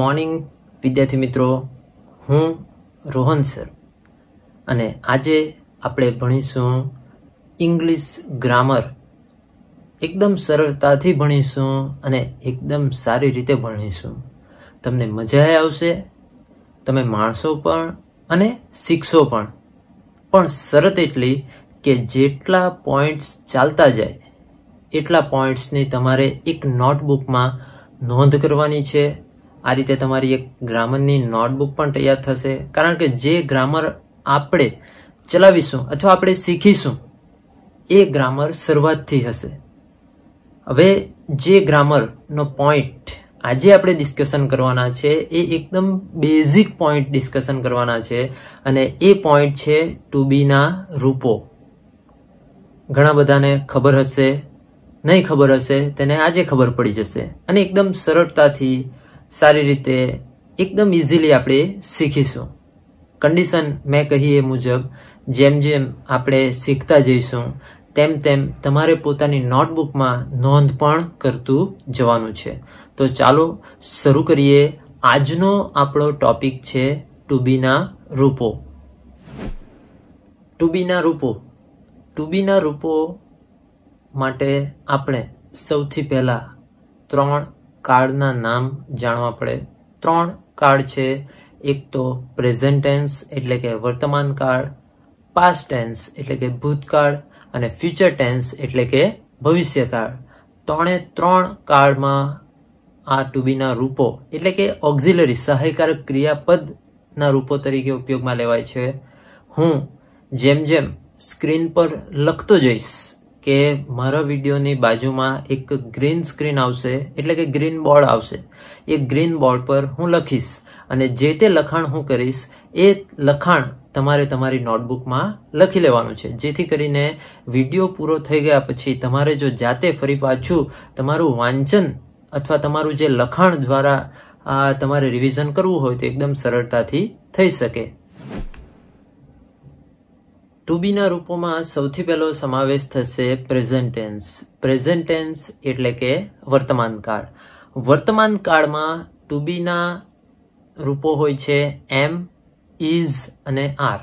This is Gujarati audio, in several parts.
મોર્નિંગ, વિદ્યાર્થી મિત્રો, હું રોહન સર. અને આજે આપણે ભણીશું ઇંગ્લિશ ગ્રામર. એકદમ સરળતાથી ભણીશું અને એકદમ સારી રીતે ભણીશું. તમને મજા આવશે, તમે માણસો પણ અને શીખશો પણ. પણ શરત એટલી કે જેટલા પોઈન્ટ્સ ચાલતા જાય, એટલા પોઈન્ટ્સની તમારે એક નોટબુકમાં નોંધ કરવાની છે આ રીતે તમારી એક ગ્રામરની નોટબુક પણ તૈયાર થશે. કારણ કે જે ગ્રામર આપણે ચલાવીશું અથવા આપણે શીખીશું, એ ગ્રામર શરૂઆતથી હશે. હવે જે ગ્રામરનો પોઈન્ટ આજે આપણે ડિસ્કશન કરવાના છે, એ એકદમ બેઝિક પોઈન્ટ ડિસ્કશન કરવાના છે અને એ પોઈન્ટ છે ટુ બીના રૂપો. ઘણા બધાને ખબર હશે, નહીં ખબર હશે, તેને આજે ખબર પડી જશે. અને એકદમ સરળતાથી સારી રીતે એકદમ ઇઝીલી આપણે શીખીશું. કન્ડિશન મેં કહી એ મુજબ, જેમ જેમ આપણે શીખતા જઈશું, તેમ તેમ તમારે પોતાની નોટબુકમાં નોંધ પણ કરતું જવાનું છે. તો ચાલો શરૂ કરીએ. આજનો આપણો ટોપિક છે ટુબીના રૂપો. ટુબીના રૂપો. ટુબીના રૂપો માટે આપણે સૌથી પહેલાં ત્રણ કાર્ડના નામ જાણવા પડે. ત્રણ કાર્ડ છે. એક તો પ્રેઝન્ટ ટેન્સ એટલે કે વર્તમાન કાળ પાસ્ટ ટેન્સ એટલે કે ભૂતકાળ અને ફ્યુચર ટેન્સ એટલે કે ભવિષ્યકાળ ત્રણે ત્રણ કાળમાં આ ટુબીના રૂપો એટલે કે ઓક્ઝિલરી સહાયકારક ક્રિયાપદના રૂપો તરીકે ઉપયોગમાં લેવાય છે. હું જેમ જેમ સ્ક્રીન પર લખતો જઈશ કે મારા વિડીયોની બાજુમાં એક ગ્રીન સ્ક્રીન આવશે, એટલે કે ગ્રીન બોર્ડ આવશે. એ ગ્રીન બોર્ડ પર હું લખીશ અને જે તે લખાણ હું કરીશ, એ લખાણ તમારે તમારી નોટબુકમાં લખી લેવાનું છે. જેથી કરીને વીડિયો પૂરો થઈ ગયા પછી તમારે જો જાતે ફરી પાછું તમારું વાંચન અથવા તમારું જે લખાણ દ્વારા તમારે રિવિઝન કરવું હોય તો એકદમ સરળતાથી થઈ શકે. ટુબીના રૂપોમાં સૌથી પહેલો સમાવેશ થશે પ્રેઝન્ટ ટેન્સ એટલે કે વર્તમાન કાળ. વર્તમાન કાળમાં ટુબીના રૂપો હોય છે એમ ઇઝ અને આર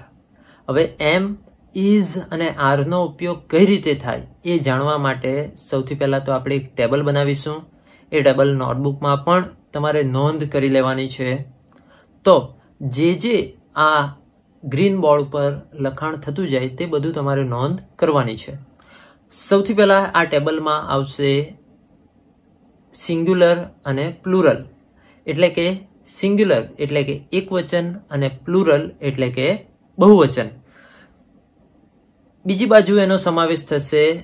હવે એમ ઇઝ અને આરનો ઉપયોગ કઈ રીતે થાય એ જાણવા માટે સૌથી પહેલાં તો આપણે એક ટેબલ બનાવીશું. એ ટેબલ નોટબુકમાં પણ તમારે નોંધ કરી લેવાની છે. તો જે જે આ ગ્રીન બોર્ડ ઉપર લખાણ થતું જાય તે બધું તમારે નોંધ કરવાની છે. સૌથી પહેલાં આ ટેબલમાં આવશે સિંગ્યુલર અને પ્લુરલ. એટલે કે સિંગ્યુલર એટલે કે એક વચન અને પ્લુરલ એટલે કે બહુવચન. બીજી બાજુ એનો સમાવેશ થશે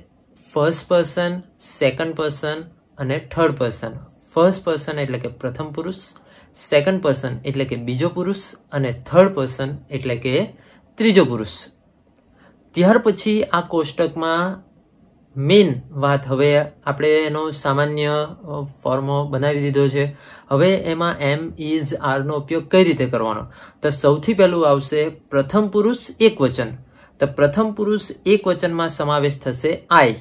ફર્સ્ટ પર્સન, સેકન્ડ પર્સન અને થર્ડ પર્સન. ફર્સ્ટ પર્સન એટલે કે પ્રથમ પુરુષ સેકન્ડ પર્સન એટલે કે બીજો પુરુષ અને થર્ડ પર્સન એટલે કે ત્રીજો પુરુષ. ત્યાર પછી આ કોષ્ટકમાં મેઇન વાત હવે આપણે એનો સામાન્ય ફોર્મો બનાવી દીધો છે. હવે એમાં એમ ઇઝ આરનો ઉપયોગ કઈ રીતે કરવાનો? તો સૌથી પહેલું આવશે પ્રથમ પુરુષ એક વચન. તો પ્રથમ પુરુષ એક વચનમાં સમાવેશ થશે આઈ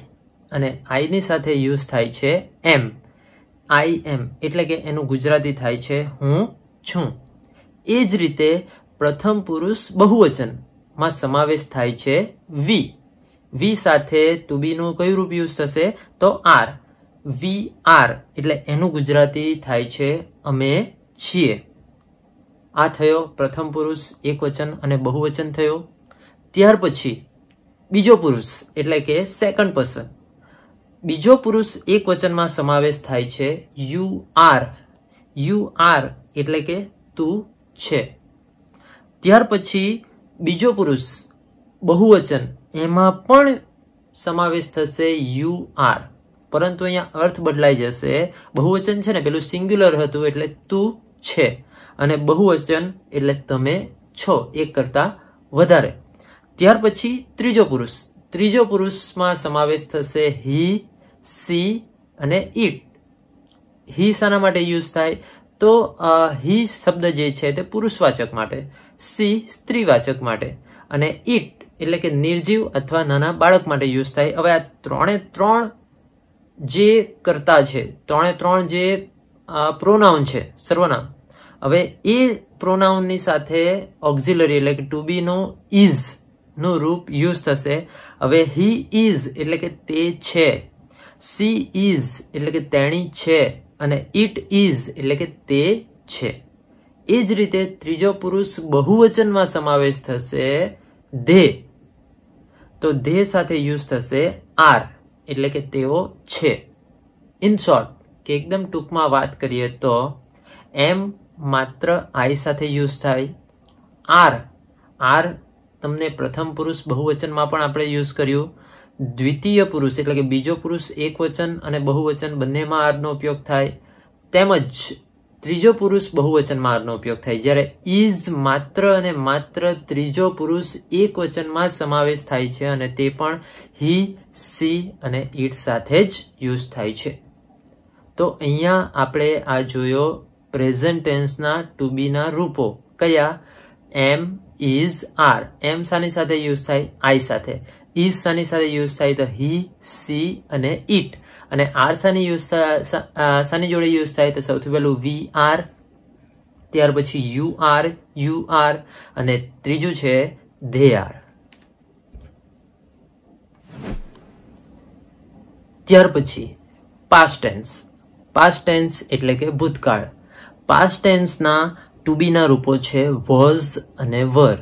અને આઈની સાથે યુઝ થાય છે એમ આઈ એમ એટલે કે એનું ગુજરાતી થાય છે હું છું. એ જ રીતે પ્રથમ પુરુષ બહુવચનમાં સમાવેશ થાય છે વી. વી સાથે તુબીનું કયું રૂપ યુઝ થશે? તો આર. વી આર એટલે એનું ગુજરાતી થાય છે અમે છીએ. આ થયો પ્રથમ પુરુષ એક વચન અને બહુવચન થયો. ત્યાર પછી બીજો પુરુષ એટલે કે સેકન્ડ પર્સન બીજો પુરુષ એક વચનમાં સમાવેશ થાય છે. You are. યુ આર એટલે કે તું છે. ત્યાર પછી બીજો પુરુષ બહુવચન. એમાં પણ સમાવેશ થશે યુ આર. પરંતુ અહીંયા અર્થ બદલાઈ જશે. બહુવચન છે ને, પેલું સિંગ્યુલર હતું એટલે તું છે. અને બહુવચન એટલે તમે છો, એક કરતા વધારે. ત્યાર પછી ત્રીજો પુરુષ. ત્રીજો પુરુષમાં સમાવેશ થશે હી સી અને ઇટ. હી શાના માટે યુઝ થાય તો હી શબ્દ જે છે તે પુરુષવાચક માટે, સી સ્ત્રીવાચક માટે, અને ઇટ એટલે કે નિર્જીવ અથવા નાના બાળક માટે યુઝ થાય. હવે આ ત્રણે ત્રણ જે કરતા છે, ત્રણે ત્રણ જે પ્રોનાઉન છે, સર્વનામ. હવે એ પ્રોનાઉનની સાથે ઓક્ઝિલરી એટલે કે ટુ બીનું ઇઝનું રૂપ યુઝ થશે. હવે હી ઇઝ એટલે કે તે છે. સી ઇઝ એટલે કે તેણી છે અને ઇટ ઇઝ એટલે કે તે છે. એ જ રીતે ત્રીજો પુરુષ બહુવચનમાં સમાવેશ થશે ધે. તો ધે સાથે યુઝ થશે આર એટલે કે તેઓ છે. ઇન શોર્ટ, કે એકદમ ટૂંકમાં વાત કરીએ તો, એમ માત્ર આઈ સાથે યુઝ થાય, આર. આર તમને પ્રથમ પુરુષ બહુવચનમાં પણ આપણે યુઝ કર્યું. દ્વિતીય પુરુષ એટલે કે બીજો પુરુષ એક વચન અને બહુવચન બંનેમાં આરનો ઉપયોગ થાય. તેમજ ત્રીજો પુરુષ બહુવચનમાં આરનો ઉપયોગ થાય. જ્યારે ઇઝ માત્ર અને માત્ર ત્રીજો પુરુષ એક વચનમાં સમાવેશ થાય છે અને તે પણ હી, સી અને ઇટ સાથે જ યુઝ થાય છે. તો અહીંયા આપણે આ જોયો પ્રેઝન્ટ ટેન્સના ટુ બીના રૂપો. કયા? Am is R. એમ સાની સાથે યુઝ થાય, આઈ સાથે. ઇઝ સાની સાથે યુઝ થાય તો હી, સી અને ઇટ અને આર શાની યુઝ શાની જોડે યુઝ થાય તો સૌથી પહેલું વી આર, ત્યાર પછી યુ આર યુ આર, અને ત્રીજું છે ધે આર. ત્યાર પછી પાસ્ટ ટેન્સ પાસ્ટ ટેન્સ એટલે કે ભૂતકાળ. પાસ્ટ ટેન્સના ટુ રૂપો છે વોઝ અને વર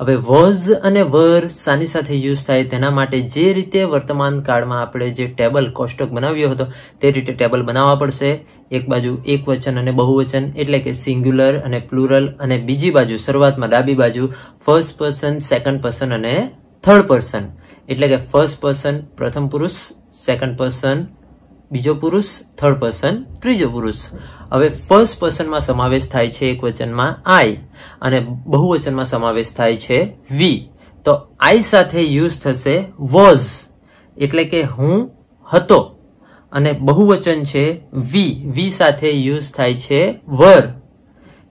હવે વોઝ અને વર સાની સાથે યુઝ થાય તેના માટે જે રીતે વર્તમાન કાળમાં આપણે જે ટેબલ કોષ્ટક બનાવ્યો હતો, તે રીતે ટેબલ બનાવવા પડશે. એક બાજુ એક વચન અને બહુવચન, એટલે કે સિંગ્યુલર અને પ્લુરલ, અને બીજી બાજુ શરૂઆતમાં ડાબી બાજુ ફર્સ્ટ પર્સન, સેકન્ડ પર્સન અને થર્ડ પર્સન. એટલે કે ફર્સ્ટ પર્સન, પ્રથમ પુરુષ, સેકન્ડ પર્સન બીજો પુરુષ થર્ડ પર્સન ત્રીજો પુરુષ. હવે ફર્સ્ટ પર્સનમાં સમાવેશ થાય છે એક વચનમાં આઈ અને બહુવચનમાં સમાવેશ થાય છે વી તો આઈ સાથે યુઝ થશે વોઝ એટલે કે હું હતો. અને બહુવચન છે વી વી સાથે યુઝ થાય છે વર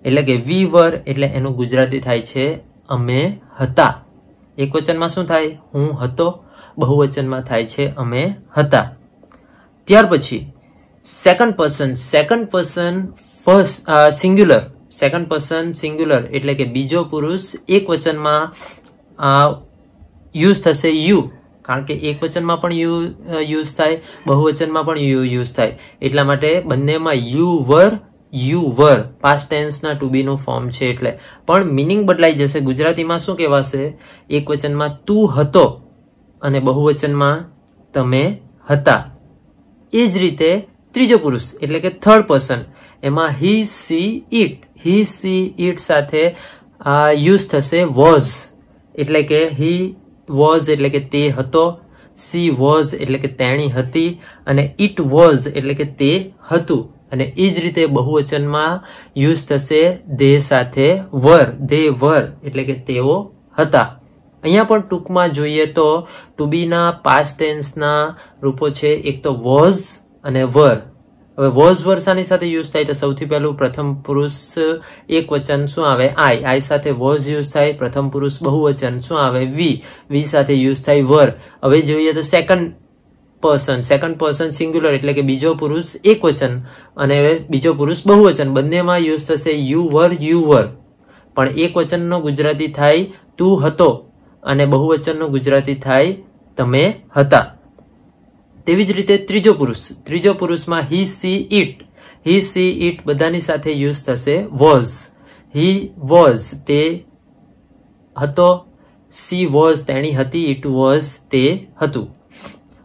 એટલે કે વી વર એટલે એનું ગુજરાતી થાય છે અમે હતા. એક વચનમાં શું થાય? હું હતો. બહુવચનમાં થાય છે અમે હતા. ત્યાર પછી second person second person first singular second person singular એટલે કે બીજો પુરુષ એક વચનમાં યુઝ થશે યુ કારણ કે એક વચનમાં પણ યુ યુઝ થાય, બહુવચનમાં પણ યુ યુઝ થાય. એટલા માટે બંનેમાં you were you were past ટેન્સના to બીનું ફોર્મ છે એટલે. પણ મિનિંગ બદલાઈ જશે. ગુજરાતીમાં શું કહેવાશે? એક વચનમાં તું હતો અને બહુવચનમાં તમે હતા. એ જ રીતે ત્રીજો પુરુષ, એટલે કે થર્ડ પર્સન એમાં he she it he she it સાથે યુઝ થશે વોઝ એટલે કે હી વોઝ એટલે કે તે હતો સી વોઝ એટલે કે તેણી હતી, અને ઇટ વોઝ એટલે કે તે હતું. અને એ જ રીતે બહુવચનમાં યુઝ થશે દે સાથે વર દે વર એટલે કે તેઓ હતા. અહીંયા પણ ટૂંકમાં જોઈએ તો ટુ બીના પાસ્ટ ટેન્સના રૂપો છે. એક તો વોઝ અને વર હવે વોઝ વર્સાની સાથે યુઝ થાય તો સૌથી પહેલું પ્રથમ પુરુષ એક વચન શું આવે? આઈ આઈ સાથે વોઝ યુઝ થાય. પ્રથમ પુરુષ બહુવચન શું આવે? વી વી સાથે યુઝ થાય વર હવે જોઈએ તો second person second person singular એટલે કે બીજો પુરુષ એક વચન અને બીજો પુરુષ બહુવચન. બંનેમાં યુઝ થશે યુ વર યુ વર પણ એક વચનનો ગુજરાતી થાય તું હતો. અને બહુવચનનું ગુજરાતી થાય તમે હતા. તેવી જ રીતે ત્રીજો પુરુષ, ત્રીજો પુરુષમાં he she it he she it બધાની સાથે યુઝ થશે વોઝ હી વોઝ તે હતો. સી વોઝ તેણી હતી ઇટ વોઝ તે હતું.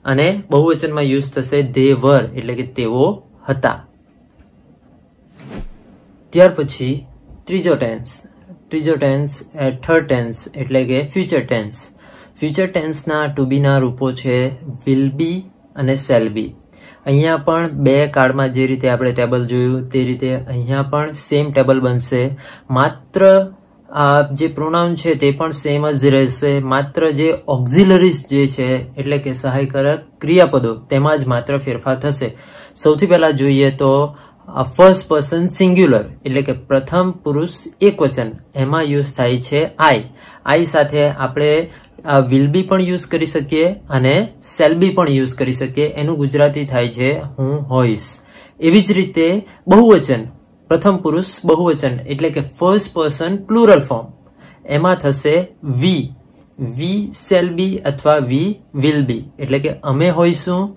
અને બહુવચનમાં યુઝ થશે ધે વર એટલે કે તેઓ હતા. ત્યાર પછી ત્રીજો ટેન્સ ત્રીજો ટેન્સ થર્ડ ટેન્સ, એટલે કે ફ્યુચર ટેન્સ. ફ્યુચર ટેન્સના ટુ બીના રૂપો છે વિલ બી અને સેલ બી. અહીંયા પણ બે કાર્ડમાં જે રીતે આપણે ટેબલ જોયું તે રીતે અહીંયા પણ સેમ ટેબલ બનશે. માત્ર જે પ્રોનાઉન છે તે પણ સેમ જ રહેશે. માત્ર જે ઓક્ઝિલરીઝ જે છે, એટલે કે સહાયકારક ક્રિયાપદો, તેમાં જ માત્ર ફેરફાર થશે. સૌથી પહેલા જોઈએ તો ફર્સ્ટ પર્સન સિંગ્યુલર એટલે કે પ્રથમ પુરુષ એકવચન એમાં યુઝ થાય છે આઈ આઈ સાથે આપણે વિલ બી પણ યુઝ કરી શકીએ અને સેલ બી પણ યુઝ કરી શકીએ. એનું ગુજરાતી થાય છે હું હોઈશ. એવી જ રીતે બહુવચન. પ્રથમ પુરુષ બહુવચન એટલે કે ફર્સ્ટ પર્સન પ્લુરલ ફોર્મ એમાં થશે વી વી સેલ બી અથવા વી વિલ બી એટલે કે અમે હોઈશું.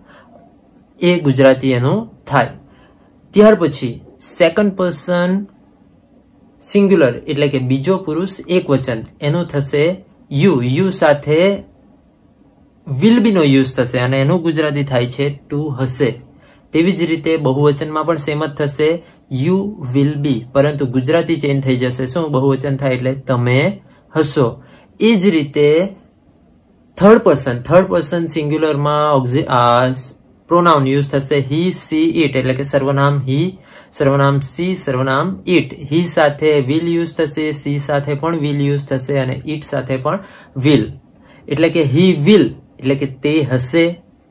એ ગુજરાતી એનું થાય. ત્યાર પછી સેકન્ડ પર્સન સિંગ્યુલર એટલે કે બીજો પુરુષ એક વચન એનું થશે યુ. યુ સાથે વિલ બીનો યુઝ થશે અને એનું ગુજરાતી થાય છે ટુ હશે. તેવી જ રીતે બહુવચનમાં પણ સેમ જ થશે. યુ વિલ બી પરંતુ ગુજરાતી ચેન્જ થઈ જશે. શું બહુવચન થાય એટલે તમે હશો. એ જ રીતે થર્ડ પર્સન થર્ડ પર્સન સિંગ્યુલરમાં પ્રોનાઉન યુઝ થશે હી સી ઇટ એટલે કે સર્વનામ હી સર્વનામ સી સર્વનામ ઇટ હી સાથે વિલ યુઝ થશે સી સાથે પણ વિલ યુઝ થશે અને ઇટ સાથે પણ વિલ એટલે કે હી વિલ એટલે કે તે હશે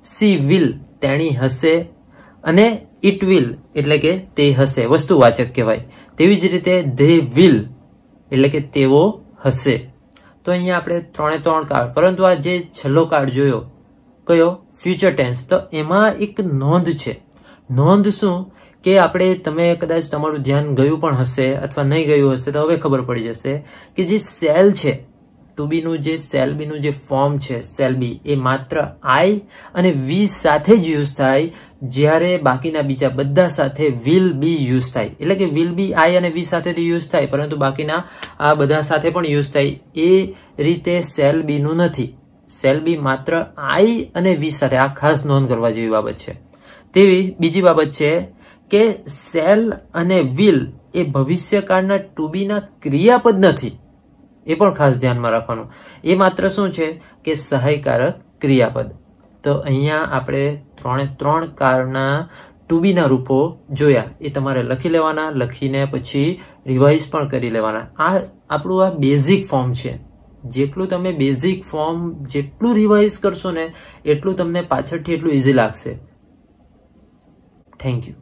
સી વિલ તેણી હશે અને ઇટ વિલ એટલે કે તે હશે. વસ્તુવાચક કહેવાય. તેવી જ રીતે ધે વિલ એટલે કે તેઓ હશે. તો અહીંયા આપણે ત્રણે ત્રણ કાર્ડ પરંતુ આ જે છેલ્લો કાર્ડ જોયો, કયો? ફ્યુચર ટેન્સ તો એમાં એક નોંધ છે. નોંધ શું? કે આપણે, તમે કદાચ તમારું ધ્યાન ગયું પણ હશે અથવા નહીં ગયું હશે, તો હવે ખબર પડી જશે કે જે સેલ છે ટુ બીનું જે સેલ બીનું જે ફોર્મ છે સેલ બી એ માત્ર આઈ અને વી સાથે જ યુઝ થાય જ્યારે બાકીના બીજા બધા સાથે વિલ બી યુઝ થાય. એટલે કે વિલ બી આઈ અને વી સાથે યુઝ થાય, પરંતુ બાકીના આ બધા સાથે પણ યુઝ થાય. એ રીતે સેલ બીનું નથી. સેલ બી માત્ર આઈ અને વી સાથે આ ખાસ નોંધ કરવા જેવી બાબત છે. તેવી બીજી બાબત છે કે સેલ અને વિલ એ ભવિષ્યકાળના ટુબીના ક્રિયાપદ નથી. એ પણ ખાસ ધ્યાનમાં રાખવાનું. એ માત્ર શું છે કે સહાયકારક ક્રિયાપદ. તો અહીંયા આપણે ત્રણે ત્રણ કારના ટુબીના રૂપો જોયા. એ તમારે લખી લેવાના, લખીને પછી રિવાઇઝ પણ કરી લેવાના. આ આપણું આ બેઝિક ફોર્મ છે. જેટલું તમે બેઝિક ફોર્મ જેટલું રિવાઇઝ કરશો ને, એટલું તમને પાછળથી એટલું ઇઝી લાગશે. Thank you